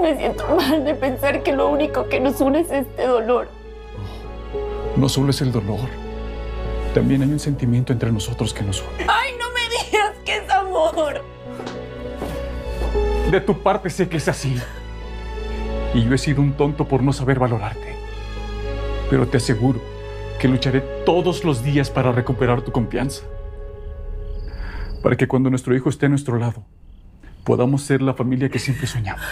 Me siento mal de pensar que lo único que nos une es este dolor. No solo es el dolor, también hay un sentimiento entre nosotros que nos une. ¡Ay, no me digas que es amor! De tu parte sé que es así. Y yo he sido un tonto por no saber valorarte. Pero te aseguro que lucharé todos los días para recuperar tu confianza. Para que cuando nuestro hijo esté a nuestro lado, podamos ser la familia que siempre soñamos.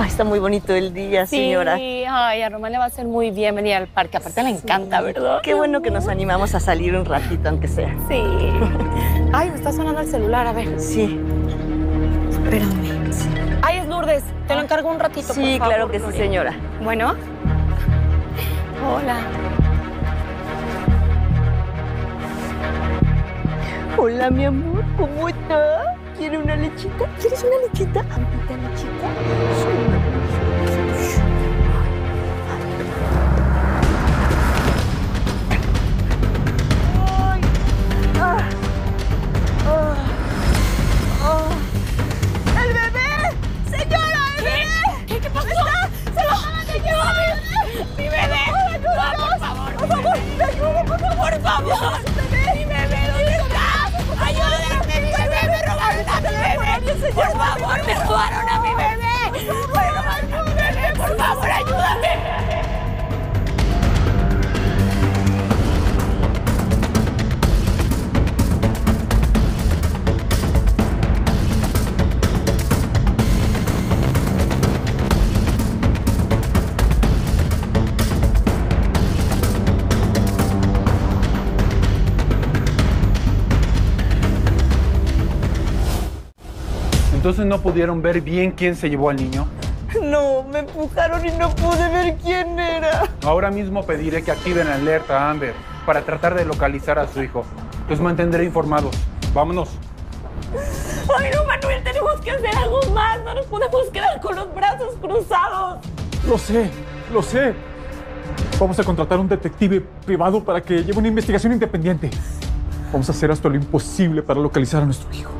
Ay, está muy bonito el día, señora. Sí, ay, a Román le va a hacer muy bien venir al parque. Aparte le encanta, ¿verdad? Qué bueno que nos animamos a salir un ratito, aunque sea. Sí. Ay, me está sonando el celular, a ver. Sí. Espérame. Ay, es Lourdes. Te lo encargo un ratito, Sí, por favor, claro que sí, señora. Bueno. Hola. Hola, mi amor, ¿cómo está? ¿Quiere una lechita? ¿Quieres una lechita? ¿Ampita lechita? Ay, por favor! Entonces no pudieron ver bien quién se llevó al niño. No, me empujaron y no pude ver quién era. Ahora mismo pediré que activen la alerta a Amber para tratar de localizar a su hijo. Los mantendré informados. Vámonos. ¡Ay, no, Manuel! Tenemos que hacer algo más. No nos podemos quedar con los brazos cruzados. Lo sé, lo sé. Vamos a contratar un detective privado para que lleve una investigación independiente. Vamos a hacer hasta lo imposible para localizar a nuestro hijo.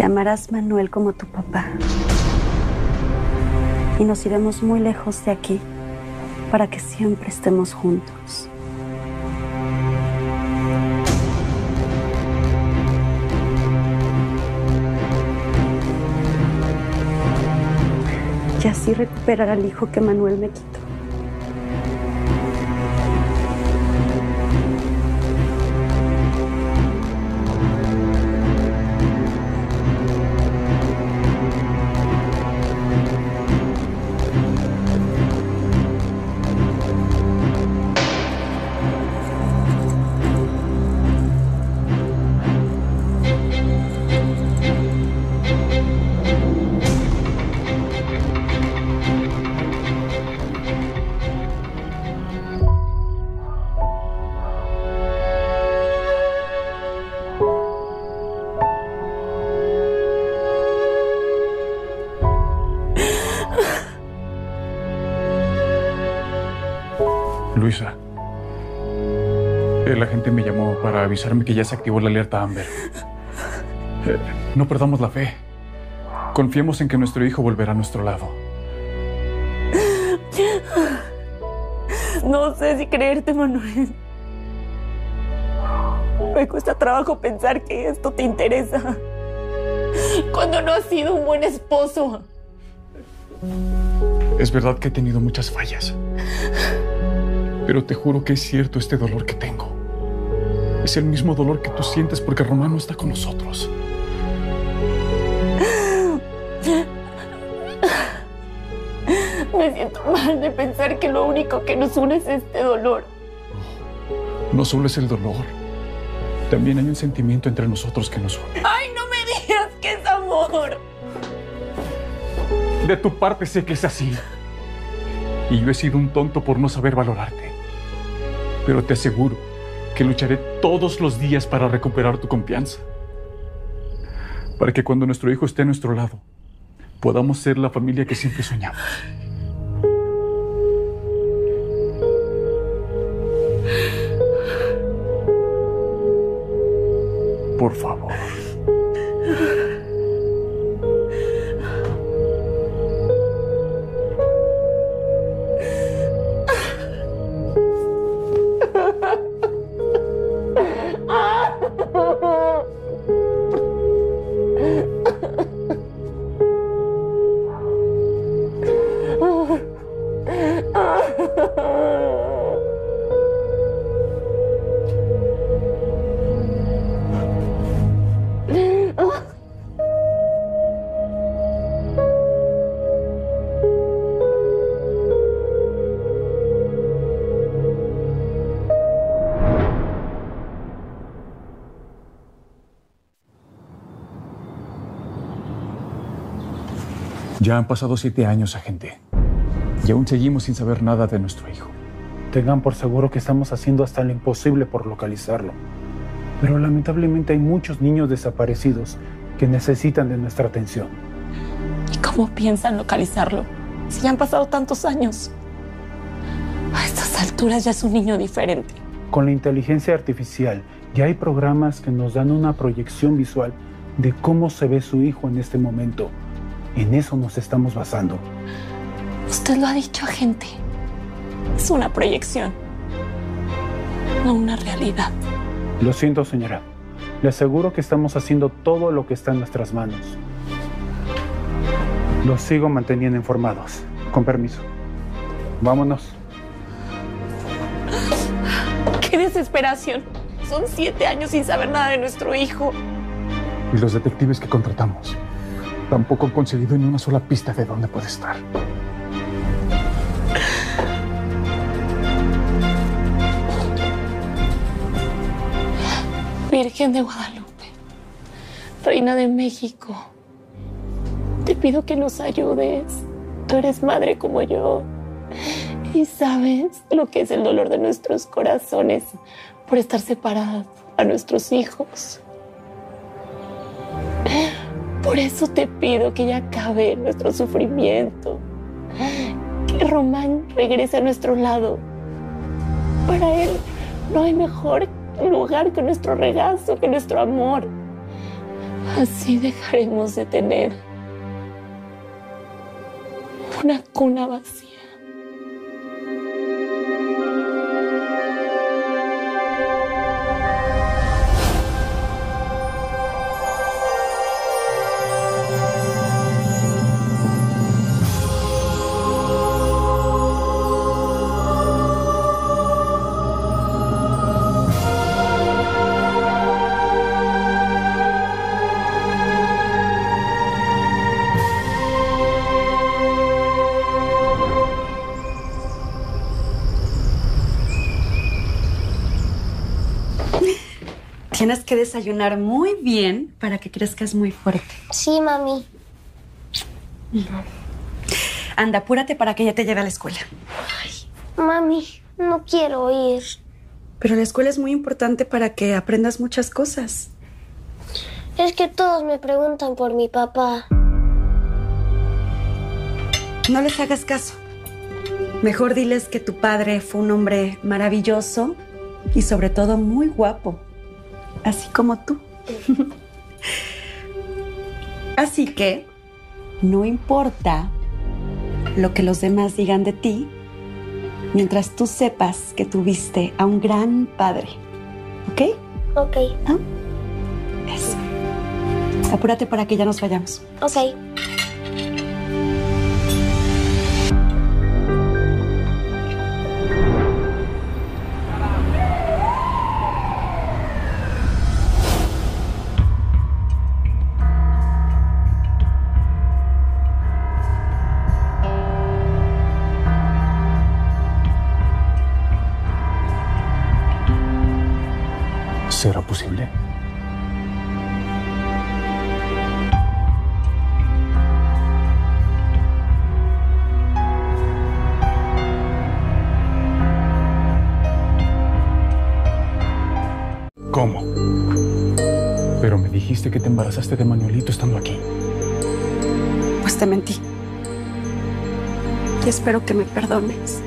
Llamarás Manuel como tu papá. Y nos iremos muy lejos de aquí para que siempre estemos juntos. Y así recuperar al hijo que Manuel me quitó. Para avisarme que ya se activó la alerta Amber. Eh, no perdamos la fe. Confiemos en que nuestro hijo volverá a nuestro lado. No sé si creerte, Manuel. Me cuesta trabajo pensar que esto te interesa. Cuando no has sido un buen esposo. Es verdad que he tenido muchas fallas. Pero te juro que es cierto este dolor que tengo. Es el mismo dolor que tú sientes porque Román no está con nosotros. Me siento mal de pensar que lo único que nos une es este dolor. No solo es el dolor, también hay un sentimiento entre nosotros que nos une. ¡Ay, no me digas que es amor! De tu parte sé que es así. Y yo he sido un tonto por no saber valorarte. Pero te aseguro que lucharé todos los días para recuperar tu confianza. Para que cuando nuestro hijo esté a nuestro lado, podamos ser la familia que siempre soñamos. Por favor. Ya han pasado siete años, agente. Y aún seguimos sin saber nada de nuestro hijo. Tengan por seguro que estamos haciendo hasta lo imposible por localizarlo. Pero lamentablemente hay muchos niños desaparecidos que necesitan de nuestra atención. ¿Y cómo piensan localizarlo? Si ya han pasado tantos años. A estas alturas ya es un niño diferente. Con la inteligencia artificial ya hay programas que nos dan una proyección visual de cómo se ve su hijo en este momento. En eso nos estamos basando. Usted lo ha dicho, agente. Es una proyección, no una realidad. Lo siento, señora. Le aseguro que estamos haciendo todo lo que está en nuestras manos. Los sigo manteniendo informados. Con permiso. Vámonos. ¡Qué desesperación! Son siete años sin saber nada de nuestro hijo. Y los detectives que contratamos tampoco han conseguido ni una sola pista de dónde puede estar. Virgen de Guadalupe, Reina de México, te pido que nos ayudes. Tú eres madre como yo y sabes lo que es el dolor de nuestros corazones por estar separados a nuestros hijos. Por eso te pido que ya acabe nuestro sufrimiento, que Román regrese a nuestro lado. Para él no hay mejor lugar que nuestro regazo, que nuestro amor. Así dejaremos de tener una cuna vacía. Tienes que desayunar muy bien para que crezcas muy fuerte. Sí, mami. Anda, apúrate para que ella te lleve a la escuela. Mami, no quiero ir. Pero la escuela es muy importante para que aprendas muchas cosas. Es que todos me preguntan por mi papá. No les hagas caso. Mejor diles que tu padre fue un hombre maravilloso y sobre todo muy guapo, así como tú. así que no importa lo que los demás digan de ti, mientras tú sepas que tuviste a un gran padre. ¿Ok? Ok, Eso. Apúrate para que ya nos vayamos. ok. Dijiste que te embarazaste de Manuelito estando aquí. Pues te mentí. Y espero que me perdones.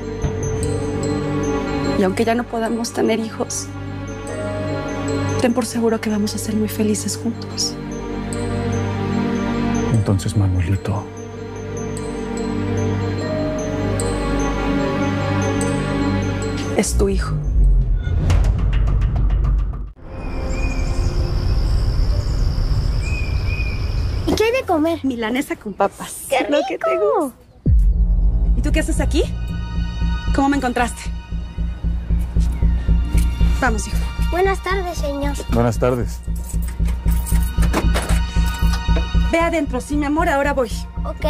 Y aunque ya no podamos tener hijos, ten por seguro que vamos a ser muy felices juntos. Entonces, Manuelito, Es tu hijo. Comer? Milanesa con papas. ¡Qué Lo que te rico! gusta. ¿Y tú qué haces aquí? ¿Cómo me encontraste? Vamos, hijo. Buenas tardes, señor. buenas tardes. Ve adentro, sí, mi amor, ahora voy. Ok.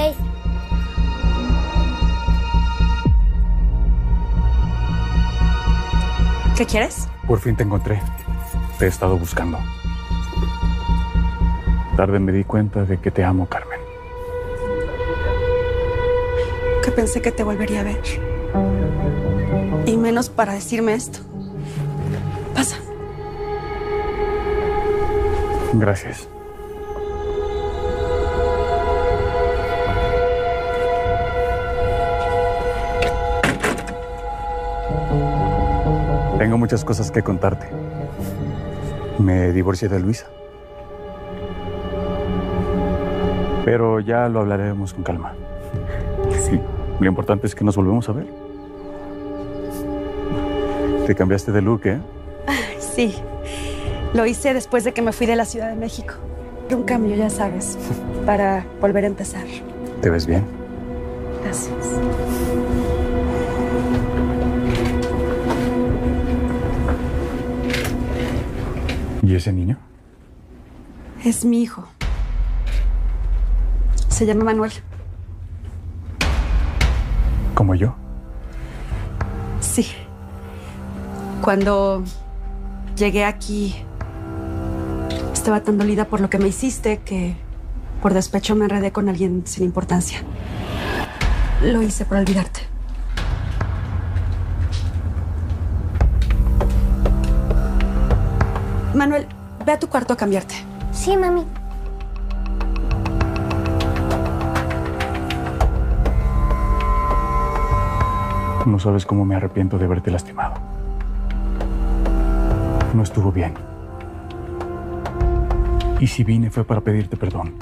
¿Qué quieres? Por fin te encontré. Te he estado buscando. Tarde me di cuenta de que te amo, Carmen. Que pensé que te volvería a ver. Y menos para decirme esto. Pasa. Gracias. Tengo muchas cosas que contarte. Me divorcié de Luisa. Pero ya lo hablaremos con calma. Sí, lo importante es que nos volvemos a ver. Te cambiaste de look, ¿eh? Sí. Lo hice después de que me fui de la Ciudad de México. Un cambio, ya sabes, para volver a empezar. ¿Te ves bien? Gracias. ¿Y ese niño? Es mi hijo. Se llama Manuel. ¿Como yo? Sí. Cuando llegué aquí, estaba tan dolida por lo que me hiciste que por despecho me enredé con alguien sin importancia. Lo hice por olvidarte. Manuel, ve a tu cuarto a cambiarte. Sí, mami. No sabes cómo me arrepiento de haberte lastimado. No estuvo bien. Y si vine fue para pedirte perdón.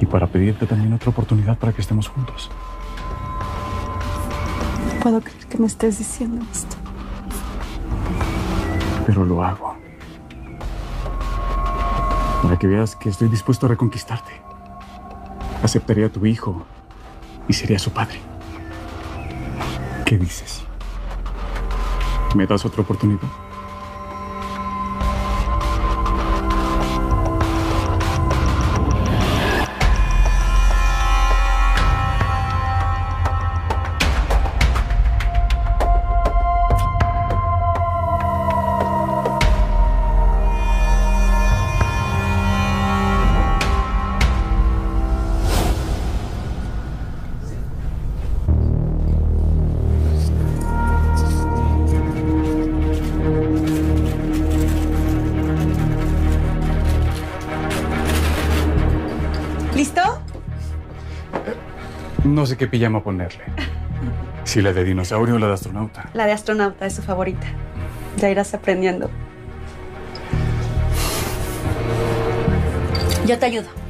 Y para pedirte también otra oportunidad para que estemos juntos. No puedo creer que me estés diciendo esto. Pero lo hago. Para que veas que estoy dispuesto a reconquistarte. Aceptaría a tu hijo y sería su padre. ¿Qué dices? ¿Me das otra oportunidad? No sé qué pijama ponerle. Si la de dinosaurio o la de astronauta. La de astronauta es su favorita. Ya irás aprendiendo. Yo te ayudo.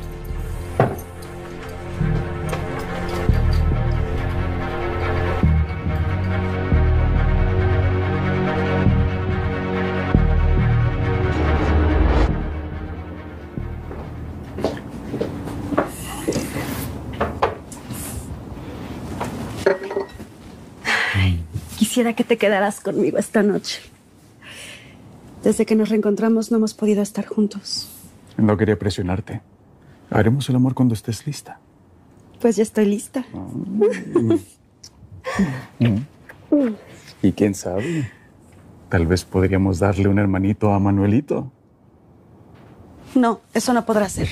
Quisiera que te quedaras conmigo esta noche. Desde que nos reencontramos no hemos podido estar juntos. No quería presionarte. Haremos el amor cuando estés lista. Pues ya estoy lista. Y quién sabe, tal vez podríamos darle un hermanito a Manuelito. No, eso no podrá ser.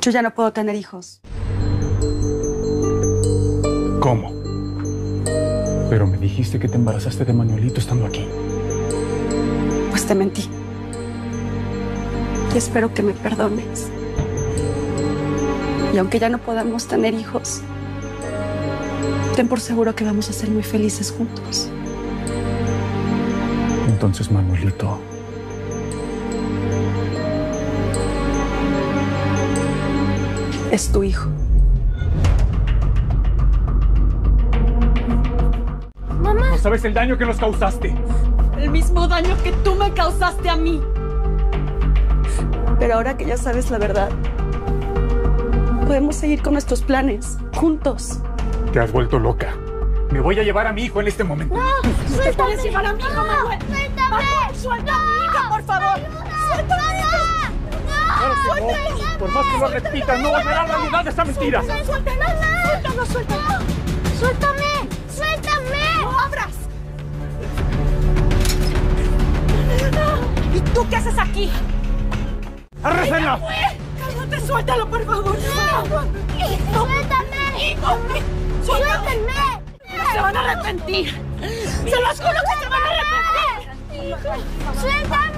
Yo ya no puedo tener hijos. ¿Cómo? Pero me dijiste que te embarazaste de Manuelito estando aquí. Pues te mentí. Y espero que me perdones. Y aunque ya no podamos tener hijos, ten por seguro que vamos a ser muy felices juntos. Entonces, Manuelito, Es tu hijo. Sabes el daño que nos causaste. El mismo daño que tú me causaste a mí. Pero ahora que ya sabes la verdad, podemos seguir con nuestros planes, juntos. Te has vuelto loca. Me voy a llevar a mi hijo en este momento. ¿Te puedes llevar a mi hijo, Manuel? ¡Suéltame! Manuel, suelta a mi hija, por favor. Suéltame. No. Por más que lo repitas, no volverá a la realidad de esa mentira. Suéltalo, suéltalo, suéltalo. ¡Suéltame! Tú qué haces aquí? ¡Arrécenla! Cállate, suéltalo, por favor. ¡Suéltame! Suéltalo. ¡Suéltame! Se van a arrepentir. Se los juro que se van a arrepentir. ¡Suéltame!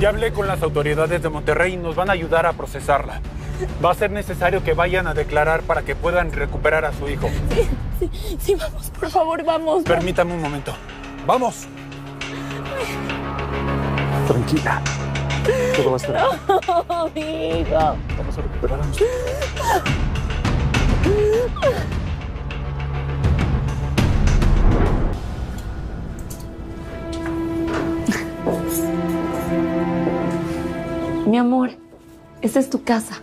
Ya hablé con las autoridades de Monterrey y nos van a ayudar a procesarla. Va a ser necesario que vayan a declarar para que puedan recuperar a su hijo. Sí, vamos, por favor, vamos. Permítame un momento. ¡Vamos! Tranquila. Todo va a estar bien. Amigo. Vamos a recuperar a nuestro Mi amor, esta es tu casa.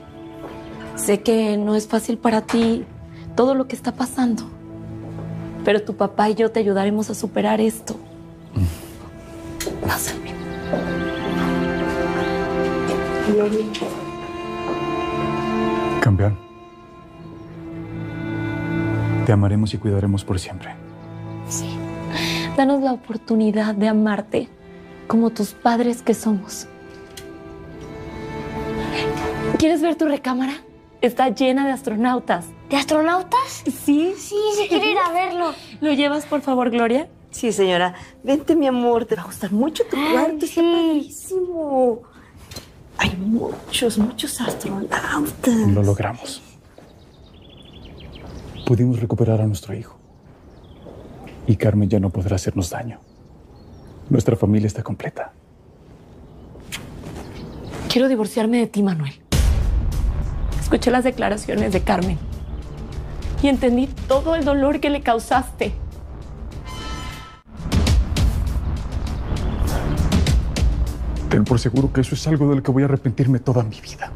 Sé que no es fácil para ti todo lo que está pasando, pero tu papá y yo te ayudaremos a superar esto. Pásame. Campeón. Te amaremos y cuidaremos por siempre. Sí. Danos la oportunidad de amarte como tus padres que somos. ¿Quieres ver tu recámara? Está llena de astronautas. ¿De astronautas? ¿Sí? Sí, sí quiero ir a verlo. ¿Lo llevas, por favor, Gloria? Sí, señora. Vente, mi amor. Te va a gustar mucho tu Ay, cuarto. Está sí. padrísimo. Hay muchos, muchos astronautas. Lo logramos. Pudimos recuperar a nuestro hijo. Y Carmen ya no podrá hacernos daño. Nuestra familia está completa. Quiero divorciarme de ti, Manuel. Escuché las declaraciones de Carmen y entendí todo el dolor que le causaste. Ten por seguro que eso es algo de lo que voy a arrepentirme toda mi vida.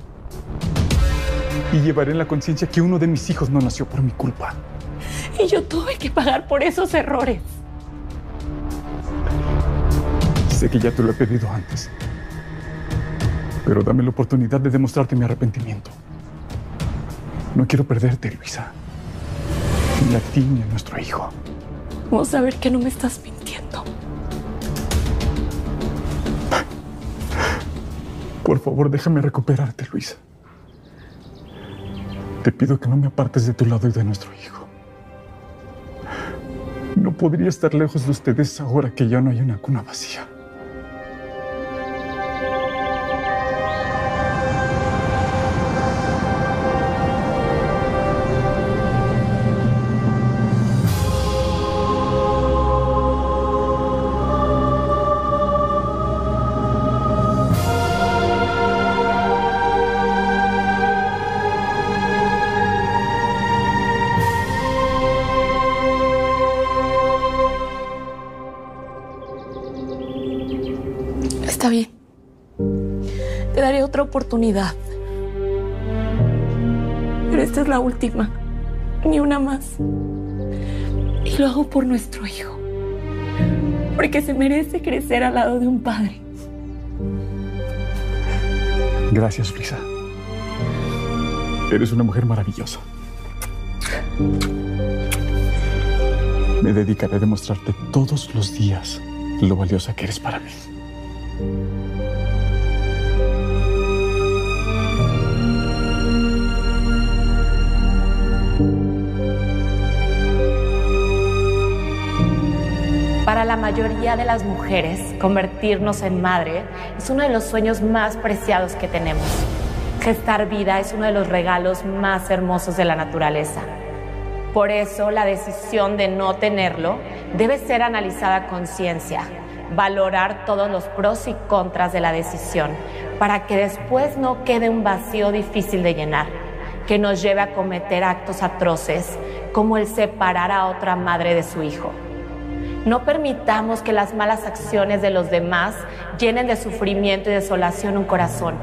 Y llevaré en la conciencia que uno de mis hijos no nació por mi culpa. Y yo tuve que pagar por esos errores. Sé que ya te lo he pedido antes. Pero dame la oportunidad de demostrarte mi arrepentimiento. No quiero perderte, Luisa. A ti ni a nuestro hijo. Vamos a ver que no me estás mintiendo. Por favor, déjame recuperarte, Luisa. Te pido que no me apartes de tu lado y de nuestro hijo. No podría estar lejos de ustedes ahora que ya no hay una cuna vacía. Oportunidad. Pero esta es la última. Ni una más. Y lo hago por nuestro hijo. Porque se merece crecer al lado de un padre. Gracias, Luisa. Eres una mujer maravillosa. Me dedicaré a demostrarte todos los días lo valiosa que eres para mí. La mayoría de las mujeres, convertirnos en madre es uno de los sueños más preciados que tenemos. Gestar vida es uno de los regalos más hermosos de la naturaleza. Por eso la decisión de no tenerlo debe ser analizada a conciencia, valorar todos los pros y contras de la decisión, para que después no quede un vacío difícil de llenar, que nos lleve a cometer actos atroces como el separar a otra madre de su hijo. No permitamos que las malas acciones de los demás llenen de sufrimiento y desolación un corazón,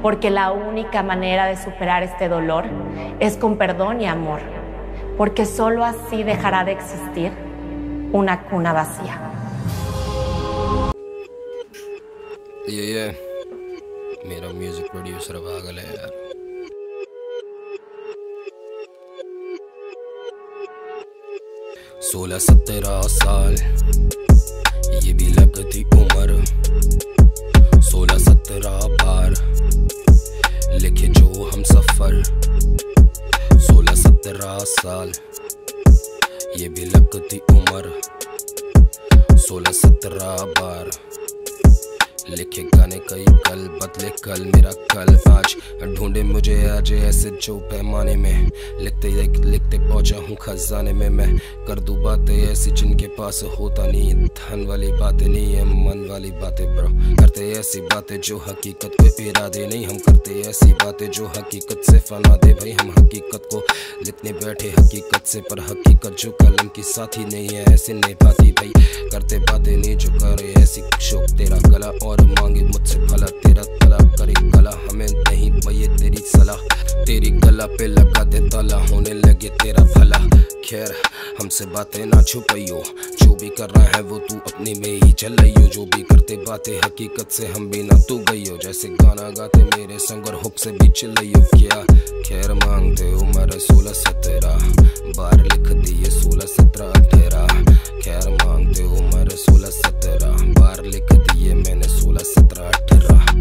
porque la única manera de superar este dolor es con perdón y amor, porque sólo así dejará de existir una cuna vacía. Yeah, yeah. Mira, music producer, सोलह सत्रह साल, ये भी लगती उम्र। सोलह सत्रह बार लिखे जो हम सफ़र। सोलह सत्रह साल, ये भी लगती उम्र। सोलह सत्रह बार लिखे गाने कई कल, बदले कल, मेरा कल आज। ढूंढे मुझे आज ऐसे जो पैमाने में। लिखते लिखते पहुँचा हूँ खजाने में मैं। कर दूँ बातें ऐसी जिनके पास होता नहीं। धन वाली बातें नहीं है, मन वाली बातें ब्रो। करते ऐसी बातें जो हकीकत को इरादे नहीं। हम करते ऐसी बातें जो हकीकत से फना दे। भाई, हम हकीकत को लिखने बैठे हकीकत से, पर हकीकत जो कलम की साथी नहीं है, ऐसे नहीं पाती। भाई, करते बातें नहीं जो करे, ऐसी शोक तेरा गला और मांगे मुझसे भला, तेरा तला करे गला। हमें नहीं भैया तेरी सलाह। तेरी गला पे लगा दे ताला, होने लगे तेरा भला। खैर, हमसे बातें ना छुपाइयो। भी कर रहा है वो तू अपने में ही चल रही हो। जो भी करते बातें हकीकत से हम बिना तू गई हो। जैसे गाना गाते मेरे संग और हुक से भी चल रही हो। क्या खैर मांगते उम्र सोलह सत्रह? बार लिख दिए सोलह सत्रह अठारह खैर मांगते उम्र सोलह सत्रह? बार लिख दिए मैंने सोलह सत्रह अठारह।